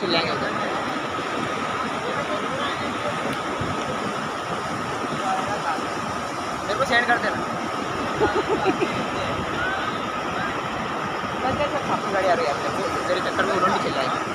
खिलाएँगे मेरे को सेंड कर देना। गाड़ी आ रही है तेरे चक्कर में उन्होंने चिल्लाएँगे